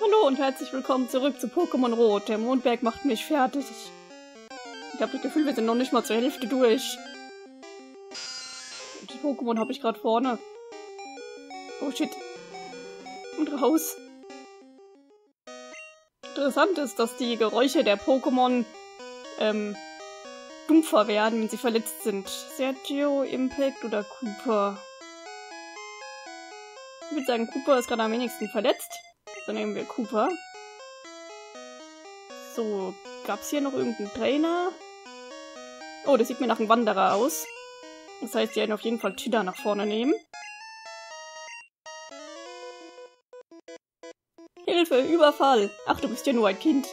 Hallo und herzlich willkommen zurück zu Pokémon Rot. Der Mondberg macht mich fertig. Ich habe das Gefühl, wir sind noch nicht mal zur Hälfte durch. Die Pokémon habe ich gerade vorne. Oh shit. Und raus. Interessant ist, dass die Geräusche der Pokémon ähm, dumpfer werden, wenn sie verletzt sind. Sergio, Impact oder Cooper? Ich würde sagen, Cooper ist gerade am wenigsten verletzt. Dann nehmen wir Cooper. So, gab's hier noch irgendeinen Trainer? Oh, das sieht mir nach einem Wanderer aus. Das heißt, die werden auf jeden Fall Chida nach vorne nehmen. Hilfe, Überfall! Ach, du bist ja nur ein Kind.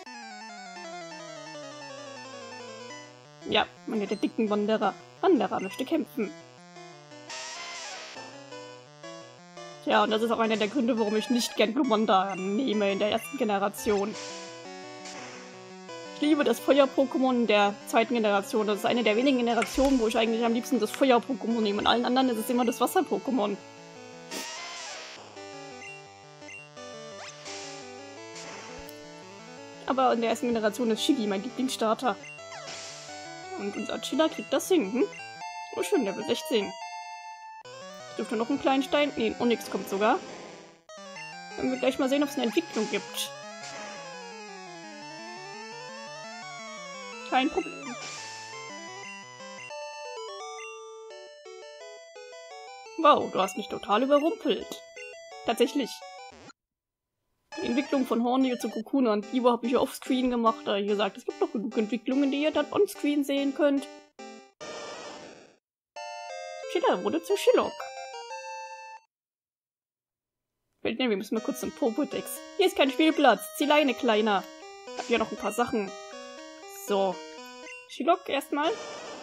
Ja, meine der dicken Wanderer. Wanderer möchte kämpfen. Ja, und das ist auch einer der Gründe, warum ich nicht gern Glumanda nehme in der ersten Generation. Ich liebe das Feuer-Pokémon der zweiten Generation. Das ist eine der wenigen Generationen, wo ich eigentlich am liebsten das Feuer-Pokémon nehme. In allen anderen ist es immer das Wasser-Pokémon. Aber in der ersten Generation ist Shiggy mein Lieblingsstarter. Und unser Chilla kriegt das Sinken. Oh schön, Level 16. Dürfte noch einen kleinen Stein. Nee, Onyx kommt sogar. Können wir gleich mal sehen, ob es eine Entwicklung gibt. Kein Problem. Wow, du hast mich total überrumpelt. Tatsächlich. Die Entwicklung von Hornil zu Kokuna und Biber habe ich ja offscreen gemacht. Da wie gesagt, es gibt noch genug Entwicklungen, die ihr dann onscreen sehen könnt. Schiller wurde zu Shillock. Wir müssen mal kurz zum Popodex. Hier ist kein Spielplatz. Zieh Leine, Kleiner. Hab ja noch ein paar Sachen. So. Shillock erstmal.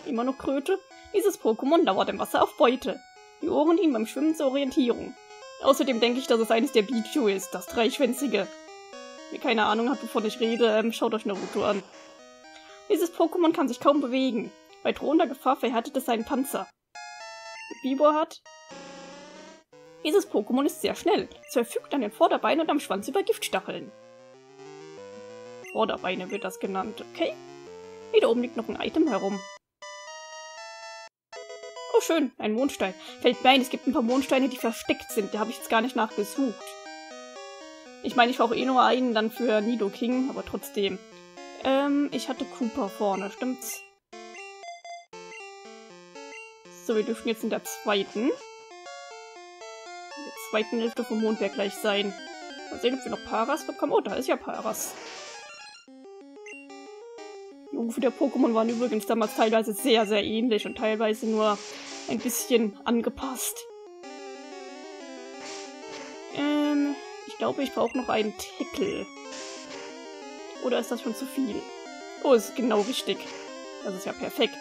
Immer noch Kröte. Dieses Pokémon dauert im Wasser auf Beute. Die Ohren dienen beim Schwimmen zur Orientierung. Außerdem denke ich, dass es eines der Bichu ist, das dreischwänzige. Wer keine Ahnung hat, wovon ich rede, ähm, schaut euch Naruto an. Dieses Pokémon kann sich kaum bewegen. Bei drohender Gefahr verhärtet es seinen Panzer. Bibor hat... Dieses Pokémon ist sehr schnell. Es verfügt an den Vorderbeinen und am Schwanz über Giftstacheln. Vorderbeine wird das genannt, okay? Hier oben liegt noch ein Item herum schön, ein Mondstein. Fällt mir ein, es gibt ein paar Mondsteine, die versteckt sind. Da habe ich jetzt gar nicht nachgesucht. Ich meine, ich brauche eh nur einen dann für Nido King, aber trotzdem. Ähm, ich hatte Cooper vorne, stimmt's? So, wir dürfen jetzt in der zweiten. Zweiten Hälfte vom Mondberg gleich sein. Mal sehen, ob wir noch Paras bekommen. Oh, da ist ja Paras. Die Rufe der Pokémon waren übrigens damals teilweise sehr, sehr ähnlich und teilweise nur ein bisschen angepasst. Ähm, ich glaube, ich brauche noch einen Tackle. Oder ist das schon zu viel? Oh, ist genau richtig. Das ist ja perfekt.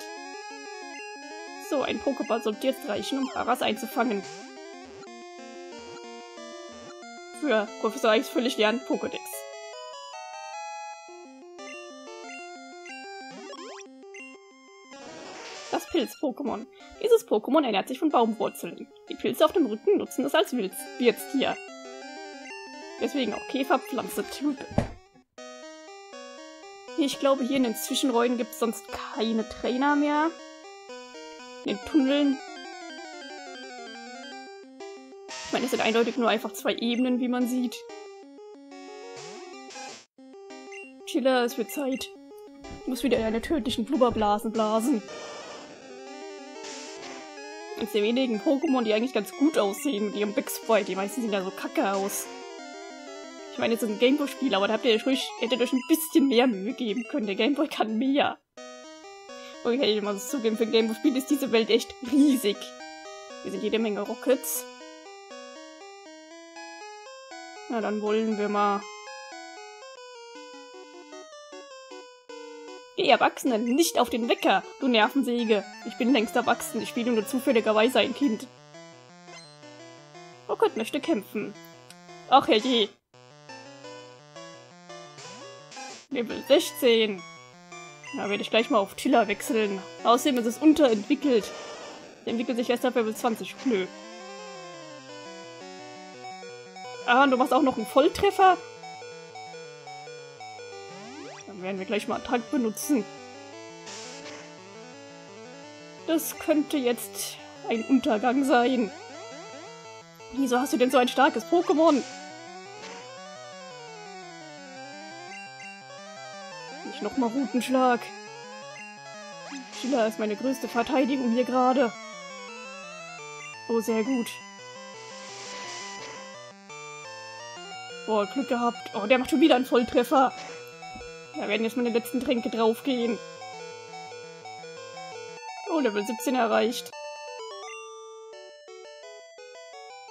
So, ein Pokéball sollte jetzt reichen, um Paras einzufangen. Für Professor Eichs völlig lernen Pokédex. Pilz-Pokémon. Dieses Pokémon ernährt sich von Baumwurzeln. Die Pilze auf dem Rücken nutzen es als Wirtstier. Deswegen auch Käferpflanze-Typ. Ich glaube, hier in den Zwischenräumen gibt es sonst keine Trainer mehr. In den Tunneln. Ich meine, es sind eindeutig nur einfach zwei Ebenen, wie man sieht. Chiller, es wird Zeit. Ich muss wieder eine tödlichen Blubberblasen blasen eines der wenigen Pokémon, die eigentlich ganz gut aussehen mit ihrem Big Sprite. Die meisten sehen ja so kacke aus. Ich meine, es ist ein Gameboy-Spiel, aber da habt ihr euch ruhig, hättet euch ein bisschen mehr Mühe geben können. Der Gameboy kann mehr. Okay, ich muss zugeben, für ein Gameboy-Spiel ist diese Welt echt riesig. Hier sind jede Menge Rockets. Na, dann wollen wir mal Die Erwachsenen, nicht auf den Wecker, du Nervensäge. Ich bin längst erwachsen, ich spiele nur zufälligerweise ein Kind. Oh Gott, möchte kämpfen. Ach herrje. Level 16. Da werde ich gleich mal auf Tiller wechseln. Außerdem ist es unterentwickelt. Der entwickelt sich erst auf Level 20. Nö. Ah, und du machst auch noch einen Volltreffer? Dann werden wir gleich mal Trank benutzen. Das könnte jetzt ein Untergang sein. Wieso hast du denn so ein starkes Pokémon? Nicht nochmal Rutenschlag. Schiller ist meine größte Verteidigung hier gerade. Oh, sehr gut. Boah, Glück gehabt. Oh, der macht schon wieder einen Volltreffer. Da werden jetzt meine letzten Tränke draufgehen. Oh, Level 17 erreicht.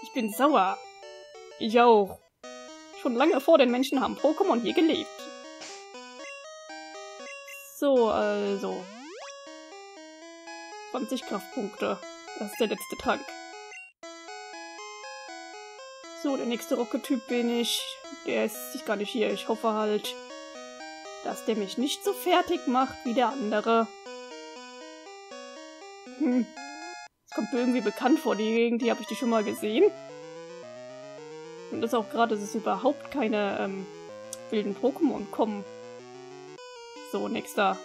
Ich bin sauer. Ich auch. Schon lange vor den Menschen haben Pokémon hier gelebt. So, also. 20 Kraftpunkte. Das ist der letzte Trank. So, der nächste Rocket-Typ bin ich. Der ist gar nicht hier. Ich hoffe halt, dass der mich nicht so fertig macht wie der andere. Hm. Das kommt mir irgendwie bekannt vor, die Gegend. Die habe ich die schon mal gesehen. Und das auch gerade, dass es überhaupt keine ähm, wilden Pokémon kommen. So, nächster.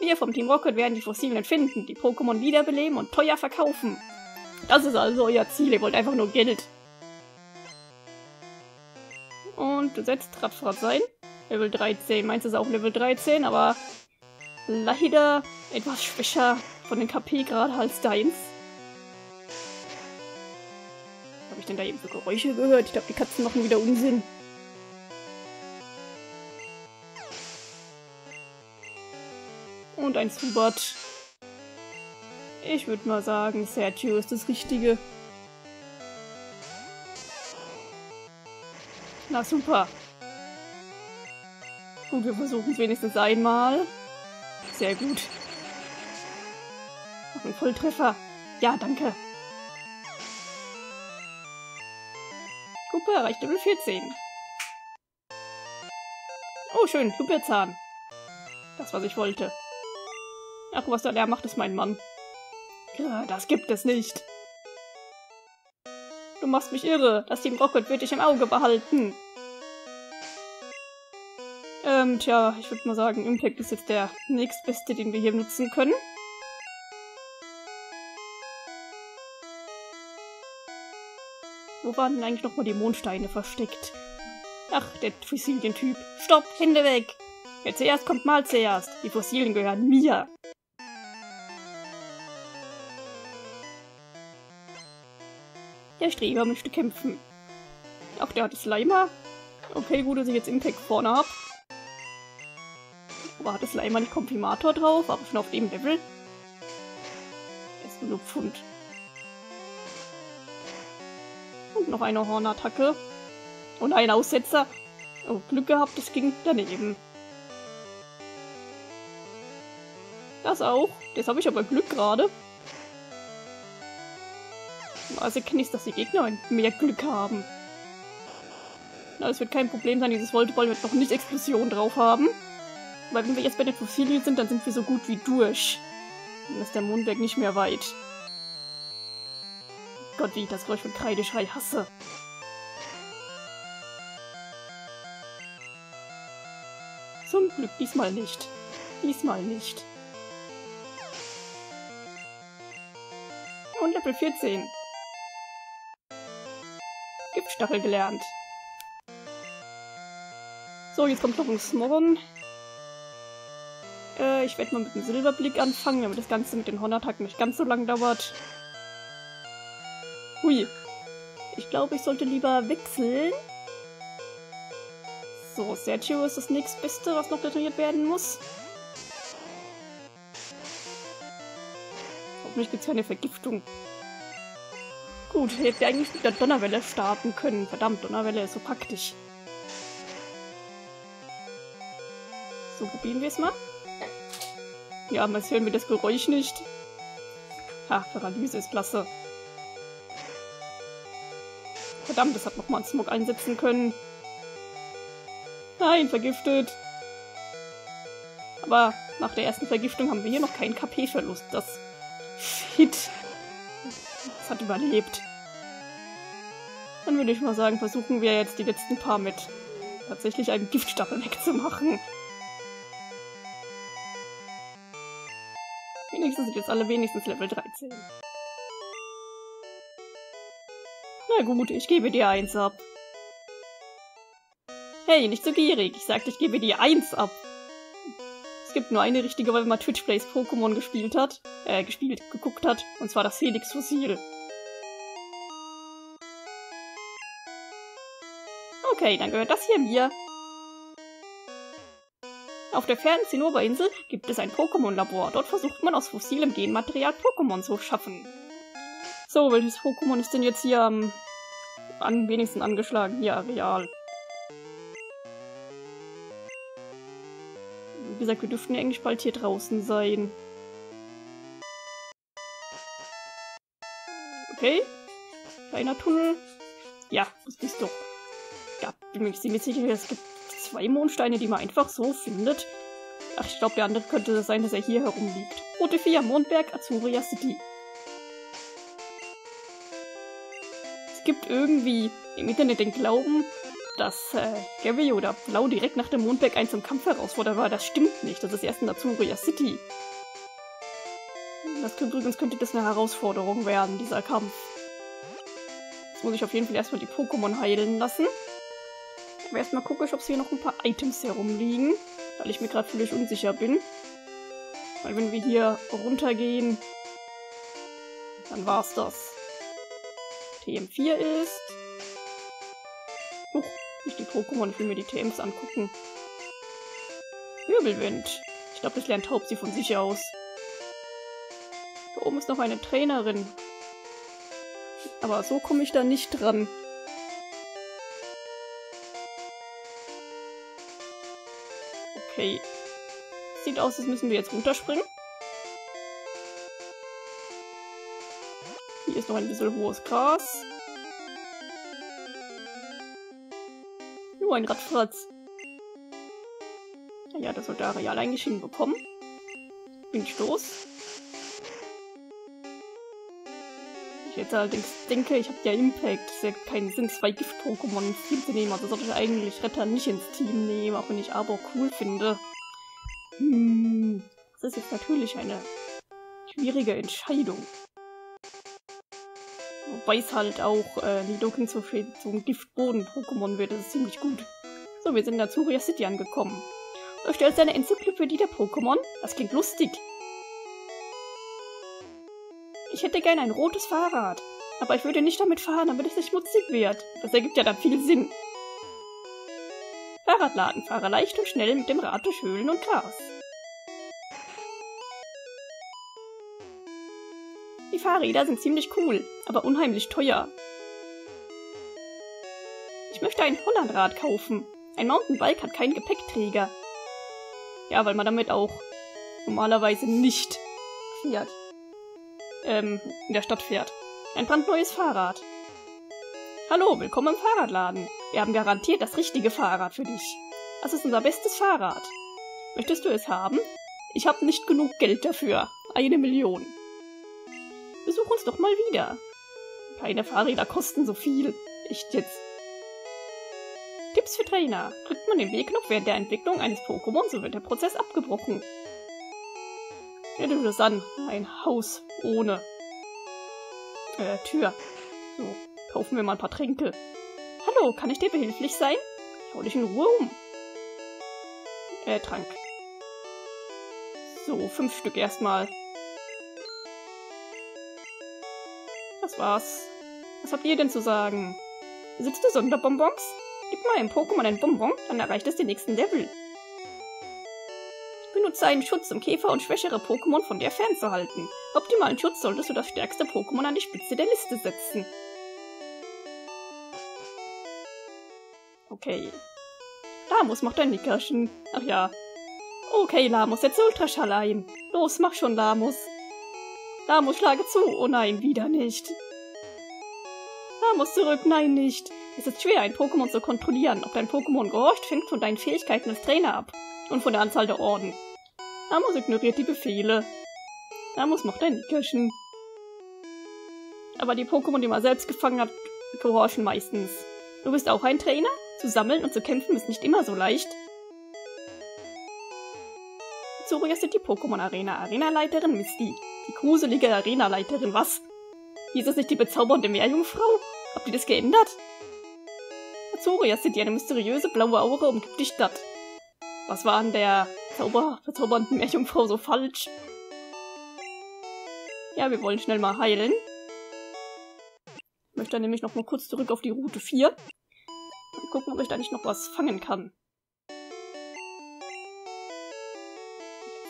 Wir vom Team Rocket werden die Fossilien finden, die Pokémon wiederbeleben und teuer verkaufen. Das ist also euer Ziel, ihr wollt einfach nur Geld. Und du setzt Radfahrt sein. Level 13. Meins ist auch Level 13, aber leider etwas schwächer von den KP gerade als deins. Was habe ich denn da eben für Geräusche gehört? Ich glaube, die Katzen machen wieder Unsinn. Und ein Zubat. Ich würde mal sagen, Sergio ist das Richtige. Na super. Gut, wir versuchen es wenigstens einmal. Sehr gut. Noch ein Volltreffer. Ja, danke. Gruppe erreicht Level 14. Oh, schön. Luperzahn. Das, was ich wollte. Ach, was da der macht, ist mein Mann. Ja, das gibt es nicht. Du machst mich irre. Das Team Rocket wird dich im Auge behalten. Ähm, tja, ich würde mal sagen, Impact ist jetzt der nächstbeste, den wir hier nutzen können. Wo waren denn eigentlich nochmal die Mondsteine versteckt? Ach, der Fossilientyp. Stopp, Hände weg! Wer zuerst kommt, mal zuerst. Die Fossilien gehören mir. Der Streber möchte kämpfen. Ach, der hat Slimer. Okay, gut, dass ich jetzt Impact vorne habe. Aber hat Slimer nicht Komprimator drauf? Aber schon auf dem Level? ist nur Pfund. Und noch eine Hornattacke. Und ein Aussetzer. Oh, Glück gehabt, das ging daneben. Das auch. Das habe ich aber Glück gerade. Also kenne ich dass die Gegner mehr Glück haben. Na, es wird kein Problem sein, dieses Volteball wird noch nicht Explosion drauf haben. Weil wenn wir jetzt bei den Fossilien sind, dann sind wir so gut wie durch. Dann ist der Mondberg nicht mehr weit. Gott, wie ich das Geräusch von Kreideschrei hasse. Zum Glück diesmal nicht. Diesmal nicht. Und Level 14. Giftstachel gelernt. So, jetzt kommt noch ein Smorgon. Äh, ich werde mal mit dem Silberblick anfangen, damit das Ganze mit den Hornattacken nicht ganz so lang dauert. Hui. Ich glaube, ich sollte lieber wechseln. So, Sergio ist das nächstbeste, was noch detailliert werden muss. Hoffentlich gibt es keine Vergiftung. Gut, ich hätte eigentlich mit der Donnerwelle starten können. Verdammt, Donnerwelle ist so praktisch. So, probieren wir es mal. Ja, mal hören wir das Geräusch nicht. Ha, Paralyse ist klasse. Verdammt, das hat nochmal einen Smog einsetzen können. Nein, vergiftet. Aber nach der ersten Vergiftung haben wir hier noch keinen KP-Verlust. Das Shit hat überlebt. Dann würde ich mal sagen, versuchen wir jetzt die letzten paar mit tatsächlich einem Giftstachel wegzumachen. Wenigstens sind jetzt alle wenigstens Level 13. Na gut, ich gebe dir eins ab. Hey, nicht so gierig. Ich sagte, ich gebe dir eins ab. Es gibt nur eine richtige, weil man Twitch Plays Pokémon gespielt hat, äh, gespielt, geguckt hat, und zwar das Helix Fossil. Okay, dann gehört das hier mir. Auf der fernen Zinnoberinsel gibt es ein Pokémon-Labor. Dort versucht man aus fossilem Genmaterial Pokémon zu schaffen. So, welches Pokémon ist denn jetzt hier am, am wenigsten angeschlagen? Ja, real. Wie gesagt, wir dürften ja eigentlich bald hier draußen sein. Okay. Kleiner Tunnel. Ja, das ist doch. Bin mir ziemlich sicher, es gibt zwei Mondsteine, die man einfach so findet. Ach, ich glaube, der andere könnte sein, dass er hier herumliegt. Rote 4, Mondberg, Azuria City. Es gibt irgendwie im Internet den Glauben, dass äh, Gary oder Blau direkt nach dem Mondberg einen zum Kampf herausfordert, aber das stimmt nicht. Das ist erst in Azuria City. Das übrigens könnte das eine Herausforderung werden, dieser Kampf. Jetzt muss ich auf jeden Fall erstmal die Pokémon heilen lassen. Aber erstmal gucke ich, ob hier noch ein paar Items herumliegen, weil ich mir gerade völlig unsicher bin. Weil wenn wir hier runtergehen, dann war's das. TM4 ist... Huch, nicht die Pokémon, ich will mir die TMs angucken. Wirbelwind. Ich glaube, das lernt Taubsi von sich aus. Da oben ist noch eine Trainerin. Aber so komme ich da nicht dran. Okay. Sieht aus, als müssen wir jetzt runterspringen. Hier ist noch ein bisschen hohes Gras. Nur ein Radfratz. Ja, das sollte Areal eigentlich hinbekommen. Windstoß. Ich jetzt allerdings denke, ich habe ja Impact. Es ja keinen Sinn, zwei Gift-Pokémon ins Team zu nehmen. Also sollte ich eigentlich Retter nicht ins Team nehmen, auch wenn ich Arbor cool finde. Hm, das ist jetzt natürlich eine schwierige Entscheidung. Wobei es halt auch äh, Nidoking viel zum Giftboden-Pokémon wird. Das ist ziemlich gut. So, wir sind in Azuria City angekommen. Du erstellst eine Enzyklopädie der Pokémon? Das klingt lustig. Ich hätte gerne ein rotes Fahrrad. Aber ich würde nicht damit fahren, damit es nicht schmutzig wird. Das ergibt ja dann viel Sinn. Fahrradladen. Fahre leicht und schnell mit dem Rad durch Höhlen und Gras. Die Fahrräder sind ziemlich cool, aber unheimlich teuer. Ich möchte ein Hollandrad kaufen. Ein Mountainbike hat keinen Gepäckträger. Ja, weil man damit auch normalerweise nicht fährt. Ähm, in der Stadt fährt. Ein brandneues Fahrrad. Hallo, willkommen im Fahrradladen. Wir haben garantiert das richtige Fahrrad für dich. Das ist unser bestes Fahrrad. Möchtest du es haben? Ich habe nicht genug Geld dafür. Eine Million. Besuch uns doch mal wieder. Keine Fahrräder kosten so viel. Echt jetzt. Tipps für Trainer. Drückt man den W-Knopf während der Entwicklung eines Pokémon, so wird der Prozess abgebrochen. Ja, du das an. Ein Haus ohne äh, Tür. So, kaufen wir mal ein paar Tränke. Hallo, kann ich dir behilflich sein? Schau dich in Ruhe um. Äh, Trank. So, fünf Stück erstmal. Das war's. Was habt ihr denn zu sagen? Besitzt du Sonderbonbons? Gib mal einem Pokémon ein Bonbon, dann erreicht es den nächsten Level. Benutze einen Schutz, um Käfer und schwächere Pokémon von dir fernzuhalten. Optimalen Schutz solltest du das stärkste Pokémon an die Spitze der Liste setzen. Okay. Lamus macht ein Nickerchen. Ach ja. Okay, Lamus, setze Ultraschall ein. Los, mach schon, Lamus. Lamus, schlage zu. Oh nein, wieder nicht. Lamus, zurück. Nein, nicht. Es ist schwer, ein Pokémon zu kontrollieren. Ob dein Pokémon gehorcht, hängt von deinen Fähigkeiten als Trainer ab. Und von der Anzahl der Orden. Amos ignoriert die Befehle. Amos macht ein Nickerchen. Aber die Pokémon, die man selbst gefangen hat, gehorchen meistens. Du bist auch ein Trainer? Zu sammeln und zu kämpfen ist nicht immer so leicht. Azuria City Pokémon Arena. Arenaleiterin Misty. Die gruselige Arenaleiterin, was? Hieß es nicht die bezaubernde Meerjungfrau? Habt ihr das geändert? Azuria City, eine mysteriöse blaue Aura umgibt die Stadt. Was war an der Zauber bezaubernden Meerjungfrau so falsch? Ja, wir wollen schnell mal heilen. Ich möchte nämlich noch mal kurz zurück auf die Route 4. Und gucken, ob ich da nicht noch was fangen kann.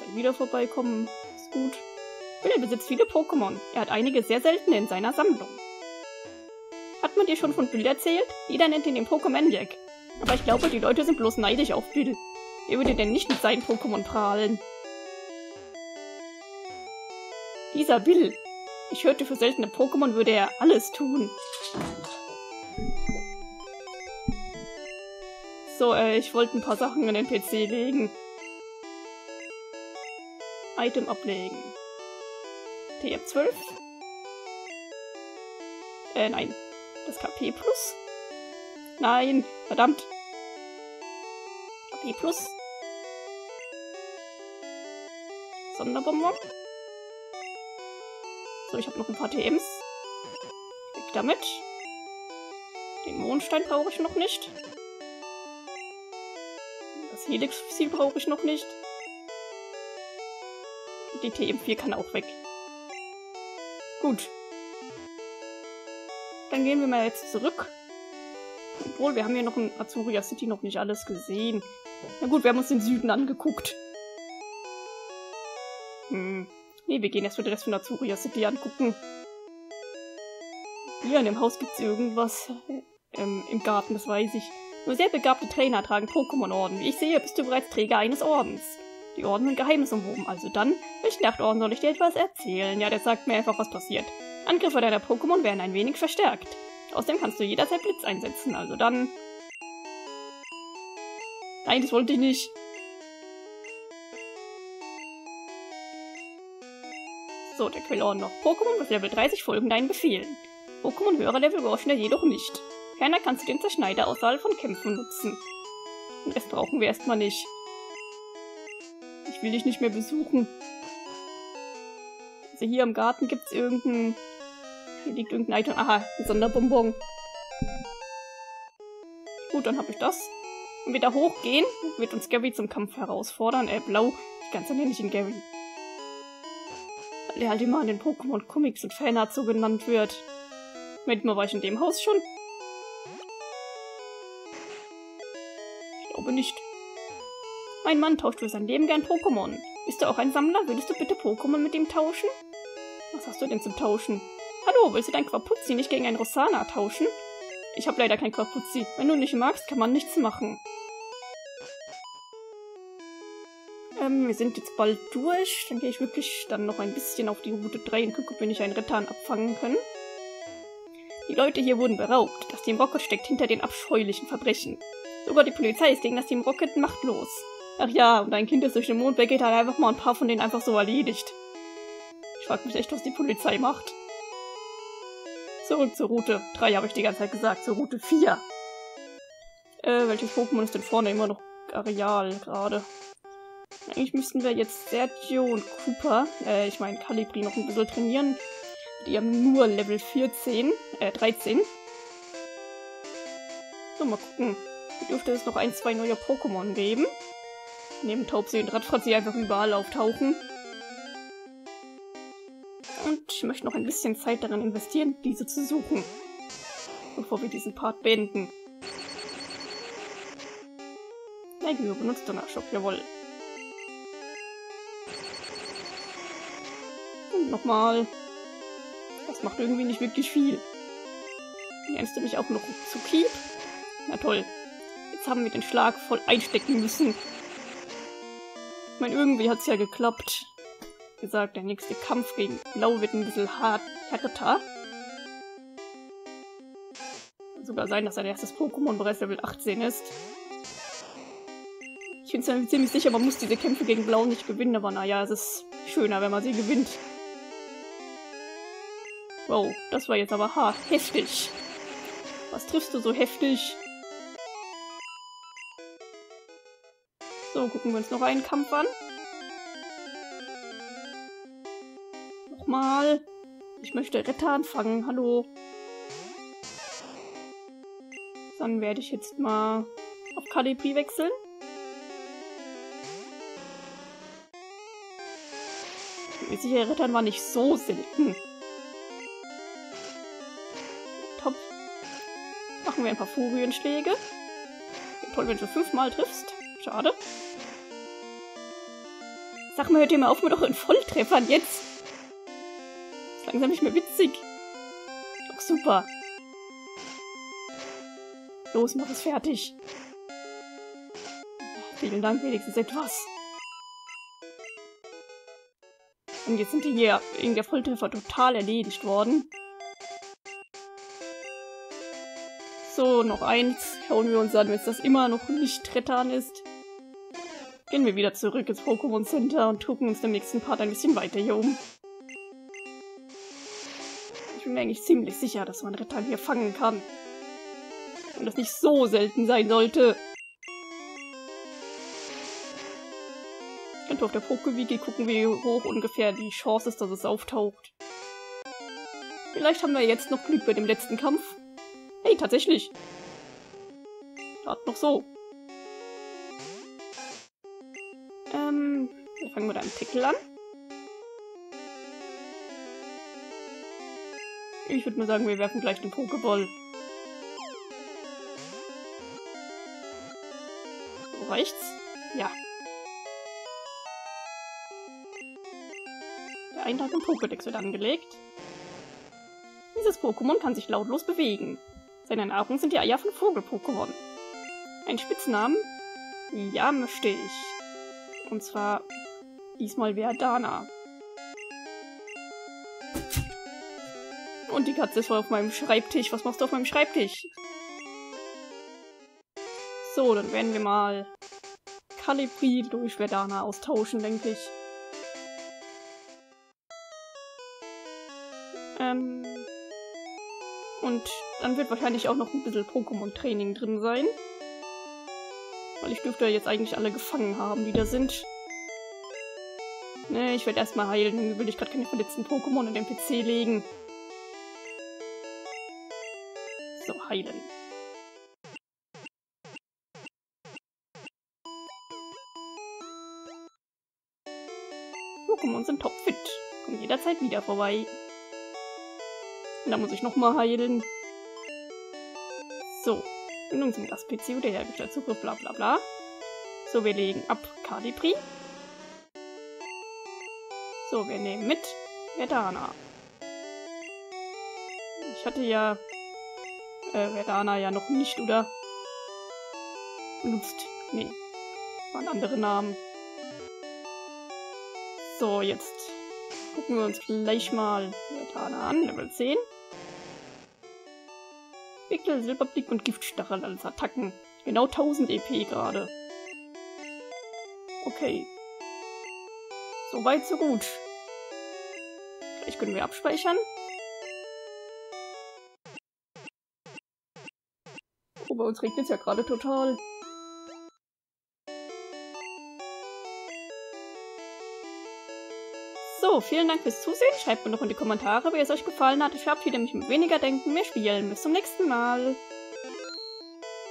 Dann wieder vorbeikommen. Ist gut. Bill besitzt viele Pokémon. Er hat einige sehr seltene in seiner Sammlung. Hat man dir schon von Bill erzählt? Jeder nennt ihn den Pokémon-Jack. Aber ich glaube, die Leute sind bloß neidisch auf Bill. Wer würde denn nicht mit seinen Pokémon prahlen? Dieser Bill. Ich hörte, für seltene Pokémon würde er alles tun. So, äh, ich wollte ein paar Sachen in den PC legen. Item ablegen. TF12. Äh, nein. Das KP Plus. Nein, verdammt. KP Plus. Sonderbonbon. So, ich habe noch ein paar TMs. Weg damit. Den Mondstein brauche ich noch nicht. Das Helix-Fossil brauche ich noch nicht. Die TM4 kann auch weg. Gut. Dann gehen wir mal jetzt zurück. Obwohl, wir haben hier noch in Azuria City noch nicht alles gesehen. Na gut, wir haben uns den Süden angeguckt. Hm. Nee, wir gehen erst für den Rest von Azuria City angucken. Hier in dem Haus gibt's irgendwas. Ähm, Im Garten, das weiß ich. Nur sehr begabte Trainer tragen Pokémon-Orden. Wie ich sehe, bist du bereits Träger eines Ordens. Die Orden sind geheimnisumwoben. Also dann, welchen Nachtorden soll ich dir etwas erzählen? Ja, der sagt mir einfach, was passiert. Angriffe deiner Pokémon werden ein wenig verstärkt. Außerdem kannst du jederzeit Blitz einsetzen, also dann... Nein, das wollte ich nicht. So, der Quellorden noch. Pokémon bis Level 30 folgen deinen Befehlen. Pokémon höherer Level wir jedoch nicht. Keiner kannst du den Zerschneider außerhalb von Kämpfen nutzen. Und das brauchen wir erstmal nicht. Ich will dich nicht mehr besuchen. Also hier im Garten gibt es irgendein hier liegt irgendein Item. Aha, ein Sonderbonbon. Gut, dann habe ich das. Und wieder hochgehen, wird uns Gary zum Kampf herausfordern. Äh, blau. Die ganze nenne ich ihn Gary. Weil er halt immer an den Pokémon-Comics und Fanart so genannt wird. Moment mal, war ich in dem Haus schon? Ich glaube nicht. Mein Mann tauscht für sein Leben gern Pokémon. Bist du auch ein Sammler? Würdest du bitte Pokémon mit ihm tauschen? Was hast du denn zum Tauschen? Hallo, willst du dein Quapuzzi nicht gegen ein Rosana tauschen? Ich habe leider kein Quapuzzi. Wenn du nicht magst, kann man nichts machen. Ähm, wir sind jetzt bald durch. Dann gehe ich wirklich dann noch ein bisschen auf die Route 3 und gucke, ob wir nicht einen Rettern abfangen können. Die Leute hier wurden beraubt. Das Team Rocket steckt hinter den abscheulichen Verbrechen. Sogar die Polizei ist gegen das Team Rocket machtlos. Ach ja, und ein Kind, das durch den Mond weggeht, hat einfach mal ein paar von denen einfach so erledigt. Ich frage mich echt, was die Polizei macht. Zurück zur Route 3, habe ich die ganze Zeit gesagt. Zur Route 4. Äh, welches Pokémon ist denn vorne immer noch Areal gerade? Eigentlich müssten wir jetzt Sergio und Cooper, äh, ich meine Calibri noch ein bisschen trainieren. Die haben nur Level 14, äh, 13. So, mal gucken. Hier dürfte es noch ein, zwei neue Pokémon geben. Neben Taubsee und Radfratzi einfach überall auftauchen. Und ich möchte noch ein bisschen Zeit darin investieren, diese zu suchen. Bevor wir diesen Part beenden. Neigio benutzt Donnershop, jawohl. Nochmal. Das macht irgendwie nicht wirklich viel. Lernst du mich auch noch zu Keep? Na toll. Jetzt haben wir den Schlag voll einstecken müssen. Ich meine, irgendwie hat es ja geklappt gesagt, der nächste Kampf gegen Blau wird ein bisschen hart, härter. Kann sogar sein, dass sein erstes Pokémon bereits Level 18 ist. Ich bin zwar ziemlich sicher, man muss diese Kämpfe gegen Blau nicht gewinnen, aber naja, es ist schöner, wenn man sie gewinnt. Wow, das war jetzt aber hart. Heftig. Was triffst du so heftig? So, gucken wir uns noch einen Kampf an. Nochmal. Ich möchte Retter anfangen. Hallo. Dann werde ich jetzt mal auf Kalibri wechseln. Ich bin mir sicher, Rettern war nicht so selten. Machen wir ein paar Furienschläge. Toll, wenn du fünfmal triffst. Schade. Sag mal, hört ihr mal auf mit euren Volltreffern jetzt. Ist langsam nicht mehr witzig. Doch super. Los, mach es fertig. Vielen Dank, wenigstens etwas. Und jetzt sind die hier wegen der Volltreffer total erledigt worden. So, noch eins. Schauen wir uns an, wenn es das immer noch nicht Tretan ist. Gehen wir wieder zurück ins Pokémon Center und gucken uns im nächsten Part ein bisschen weiter hier um. Ich bin mir eigentlich ziemlich sicher, dass man Rettern hier fangen kann. Und das nicht so selten sein sollte. Ich könnte auf der Pokewiki gucken, wie hoch ungefähr die Chance ist, dass es auftaucht. Vielleicht haben wir jetzt noch Glück bei dem letzten Kampf. Hey, tatsächlich. Gerade noch so. Wir fangen mit einem Pickel an. Ich würde mal sagen, wir werfen gleich den Pokéball. So reicht's? Ja. Der Eintrag im Pokédex wird angelegt. Dieses Pokémon kann sich lautlos bewegen. Seine Nahrung sind die Eier von Vogel-Pokémon. Ein Spitznamen? Ja, möchte ich. Und zwar Diesmal Verdana. Und die Katze ist voll auf meinem Schreibtisch. Was machst du auf meinem Schreibtisch? So, dann werden wir mal Calibri durch Verdana austauschen, denke ich. Ähm und dann wird wahrscheinlich auch noch ein bisschen Pokémon-Training drin sein. Weil ich dürfte jetzt eigentlich alle gefangen haben, die da sind. Ne, ich werde erstmal heilen. Irgendwie will ich gerade keine verletzten Pokémon in den PC legen. So, heilen. Pokémon sind topfit. Kommen jederzeit wieder vorbei. Und da muss ich nochmal heilen. So. Bindung zum Gast-PC oder hergestellt. Zugriff, bla bla bla. So, wir legen ab Calibri. So, wir nehmen mit Verdana. Ich hatte ja äh, Verdana ja noch nicht, oder? Benutzt. Nee. Waren andere Namen. So, jetzt gucken wir uns gleich mal Verdana an, Level 10. Wickel, Silberblick und Giftstachel als Attacken. Genau 1000 EP gerade. Okay. So weit, so gut. Vielleicht können wir abspeichern. Oh, bei uns regnet es ja gerade total. Vielen Dank fürs Zusehen. Schreibt mir noch in die Kommentare, wie es euch gefallen hat. Ich verabschiede mich mit weniger Denken, mehr Spielen. Bis zum nächsten Mal.